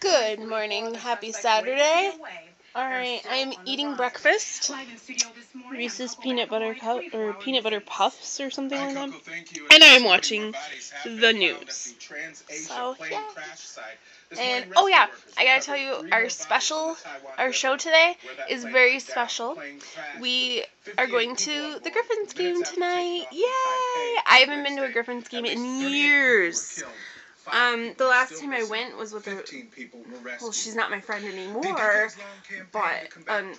Good morning. Happy Saturday. Alright, I'm eating breakfast. Reese's peanut butter cup or peanut butter puffs or something like that. And I'm watching the news. So yeah. And oh yeah, I gotta tell you, our special, our show today is very special. We are going to the Griffins game tonight. Yay! I haven't been to a Griffins game in years. Um, the last time I went was with a. Well, she's not my friend anymore, but um,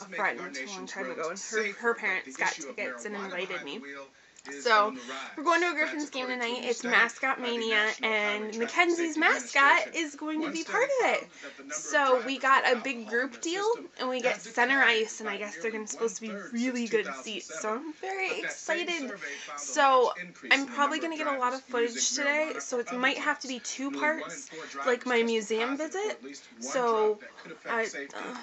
a friend a long time ago, and her her parents got tickets and invited me. So we're going to a Griffins game tonight. It's Mascot Mania, and Mackenzie's mascot is going to be part of it. So we got a big group deal, and we get center ice, and I guess they're going to supposed to be really good seats. So I'm very excited. So I'm probably going to get a lot of footage today, so it might have to be two parts, like my museum visit. So I. Uh,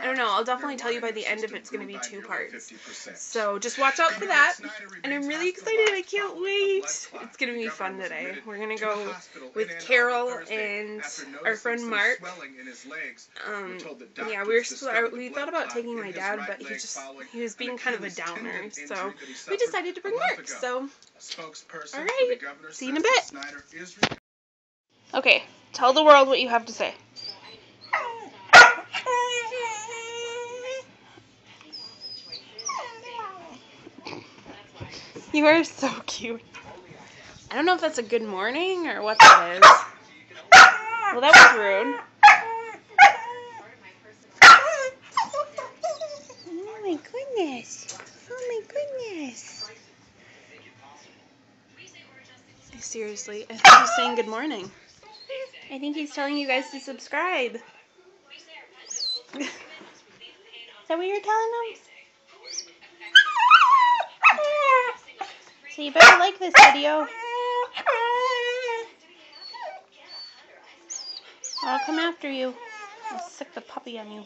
I don't know. I'll definitely tell you by the end if it's going to be two parts. So just watch out for that. And I'm really excited. I can't wait. It's going to be fun today. We're going to go with Carol and our friend Mark. Um, yeah, we were we thought about taking my dad, but he just he was being kind of a downer. So we decided to bring Mark. So all right. See you in a bit. Okay. Tell the world what you have to say. You are so cute. I don't know if that's a good morning or what that is. Well, that was rude. Oh my goodness. Oh my goodness. Seriously, I think he's saying good morning. I think he's telling you guys to subscribe. is that what you're telling them? So you better like this video. I'll come after you. I'll sick the puppy on you.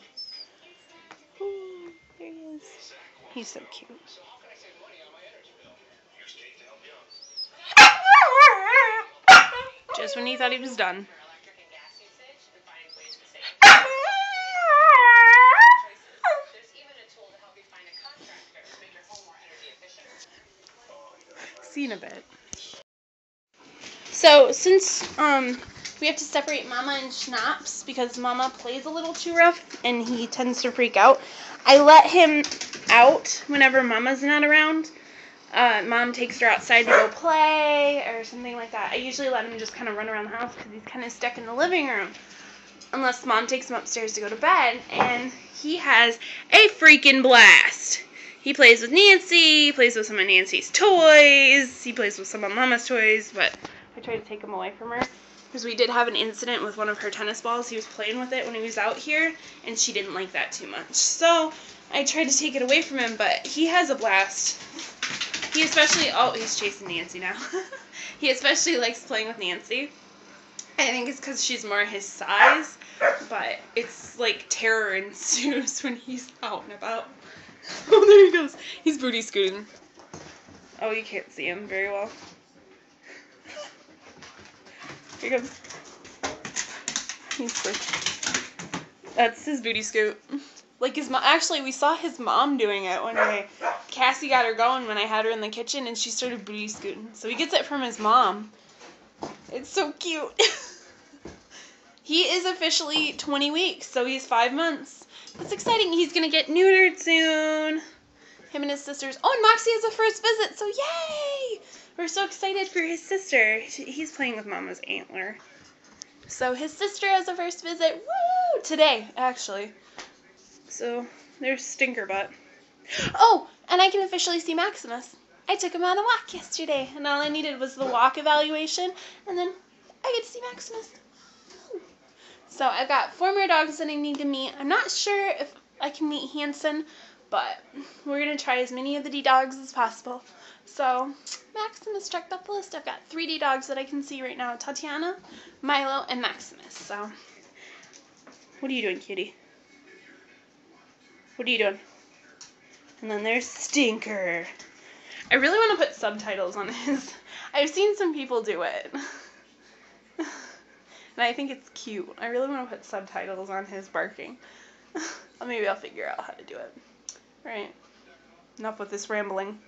Ooh, there he is. He's so cute. Just when he thought he was done. A bit. So since um we have to separate Mama and Schnapps because Mama plays a little too rough and he tends to freak out. I let him out whenever Mama's not around. Uh, Mom takes her outside to go play or something like that. I usually let him just kind of run around the house because he's kind of stuck in the living room. Unless Mom takes him upstairs to go to bed. And he has a freaking blast. He plays with Nancy, he plays with some of Nancy's toys, he plays with some of Mama's toys, but I tried to take him away from her. Because we did have an incident with one of her tennis balls. He was playing with it when he was out here, and she didn't like that too much. So I tried to take it away from him, but he has a blast. He especially, oh, he's chasing Nancy now. he especially likes playing with Nancy. I think it's because she's more his size, but it's like terror ensues when he's out and about. Oh, there he goes. He's booty scooting. Oh, you can't see him very well. Here he goes. He's first. That's his booty scoot. Like his mom. Actually, we saw his mom doing it when I Cassie got her going when I had her in the kitchen, and she started booty scooting. So he gets it from his mom. It's so cute. he is officially 20 weeks, so he's five months. That's exciting. He's gonna get neutered soon. Him and his sisters. Oh, and Moxie has a first visit, so yay! We're so excited for his sister. He's playing with Mama's antler. So his sister has a first visit. Woo! Today, actually. So there's Stinker Butt. Oh, and I can officially see Maximus. I took him on a walk yesterday, and all I needed was the walk evaluation, and then I get to see Maximus. So I've got four more dogs that I need to meet. I'm not sure if I can meet Hanson, but we're going to try as many of the D dogs as possible. So Maximus checked off the list. I've got three D dogs that I can see right now. Tatiana, Milo, and Maximus. So what are you doing, kitty? What are you doing? And then there's Stinker. I really want to put subtitles on his. I've seen some people do it. And I think it's cute. I really want to put subtitles on his barking. Maybe I'll figure out how to do it. Alright. Enough with this rambling.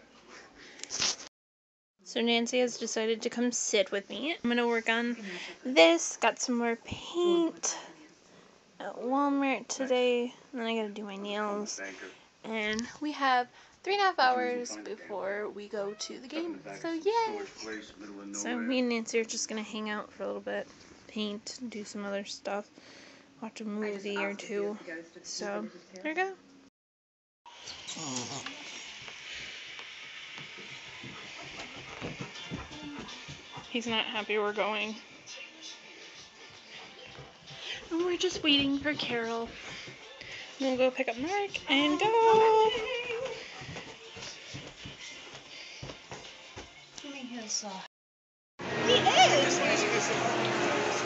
So Nancy has decided to come sit with me. I'm gonna work on this. Got some more paint at Walmart today. And then I gotta do my nails. And we have three and a half hours before we go to the game. So yay! So me and Nancy are just gonna hang out for a little bit, paint, do some other stuff, watch a movie or two. So there you go. He's not happy we're going. And we're just waiting for Carol. We'll go pick up Mark and go. His, uh... He is.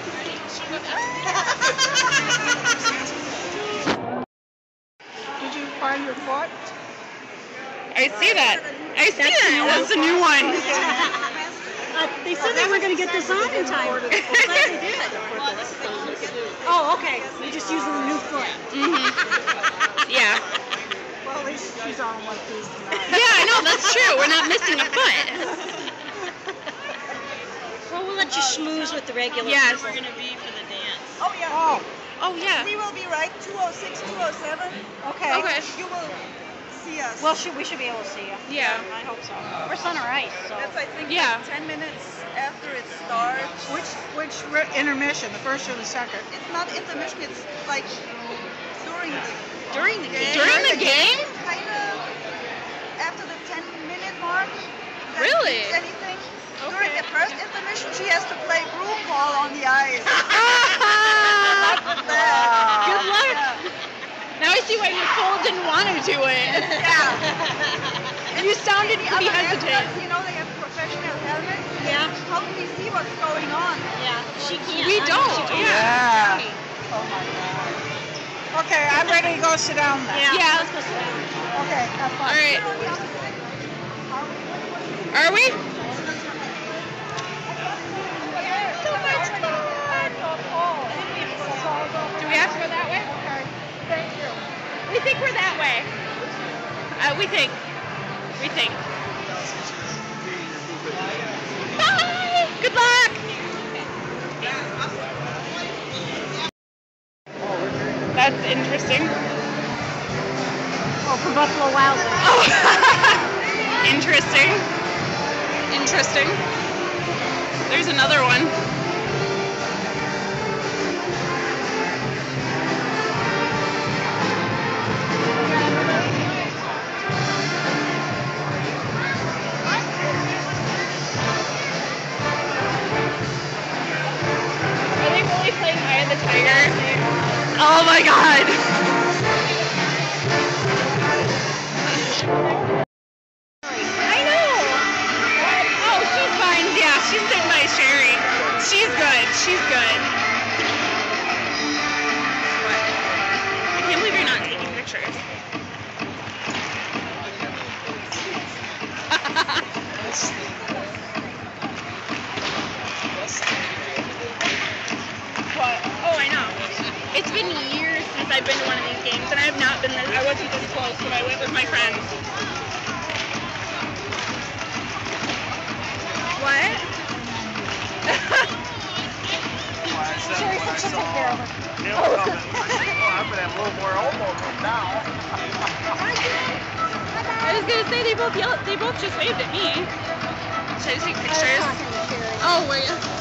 Did you find your foot? I see that. I see that. That's a new one. Uh, they said they were going to get this on in time. I'm glad they did. Oh, okay. You're just using the new foot. Mhm. Yeah. Well, at least she's on one piece tonight. Yeah, I know. That's true. We're not missing a foot. Well, we'll you schmooze with the regular Yes. people. We're going to be for the dance. Oh, yeah. Oh. Oh yeah. We will be right, 206, 207. Okay. Okay. You will see us. Well, should, we should be able to see you. Yeah. I hope so. We're center ice, so. That's, I think, Yeah. like 10 minutes after it starts. Which which re- intermission, the first or the second? It's not intermission, it's like during the During the game. During the game? kind of after the 10 minute mark. That Really? means During the first intermission, she has to play RuPaul on the ice. Good luck. Now I see why Nicole didn't want to do it. Yeah. You sounded The pretty hesitant. you know, they have professional helmets. Yeah. How can we see what's going on? Yeah. She can't. We don't, she me. yeah. Oh my God. Okay, I'm ready to go sit down then. Yeah. Yeah. Let's go sit down. Okay, have fun. right. Are we? So much fun. Do we have to go that way? Thank you. We think we're that way. Uh, we think. We think. Bye. Good luck. That's interesting. Oh, from Buffalo Wild Wings. Oh. interesting. Interesting. There's another one. What? Oh, I know. It's been years since I've been to one of these games, and I have not been this. I wasn't this close when I went with my friends. What? Sherry said she'll take care of her. I was gonna say they both yelled. They both just waved at me. Should I take I pictures? talking to Sherry. Oh, wait.